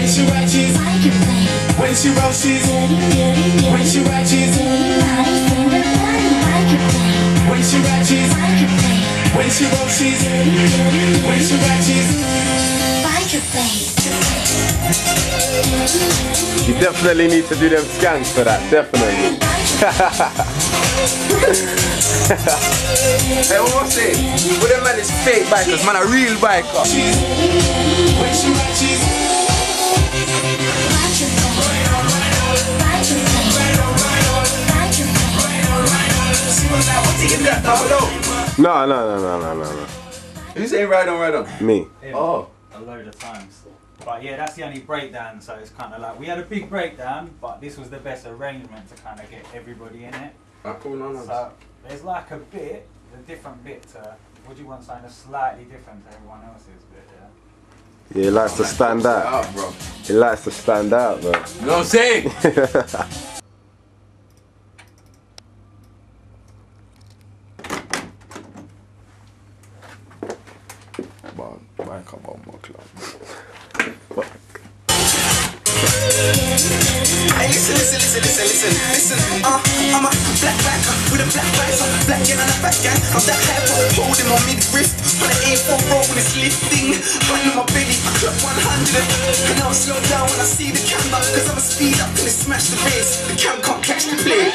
ratchets, when she rolls, she's when she ratchets, when she ratchets, when she rolls, she's when she ratchets. You definitely need to do them scans for that, definitely. Hey, what was it? What them man is fake bikers, man, a real biker. When she ratchets, No, no, no, no, no, no, no. You say right on, right on. Me. him Oh. a load of times. But yeah, that's the only breakdown. So it's kind of like we had a big breakdown, but this was the best arrangement to kind of get everybody in it. Ah, cool, no, no. So there's like a bit, a different bit to. Would you want something slightly different to everyone else's bit? Yeah. Yeah, he likes to stand out. Out, bro. He likes to stand out, bro. You know what I'm saying? Up on my club. Hey, listen, listen, listen, listen, listen, listen. Uh, I'm a black biker with a black visor, black gun and a fat gang. I'm that hyper, holding my midriff. When I aim for roll when it's lifting, button on my belly, I clock 100. And I'll slow down when I see the camera, cause I'm a speed up and it smash the bass. The cam can't catch the play.